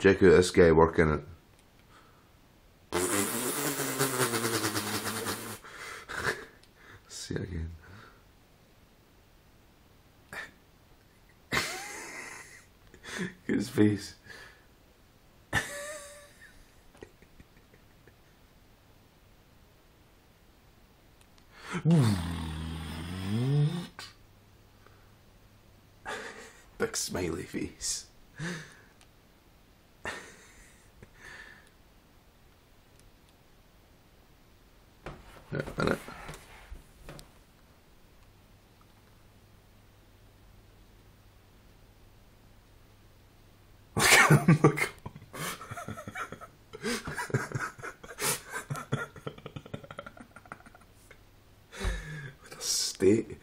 Check out this guy working it. See again. His face. Big smiley face. Wait a it! Look, look. what a state.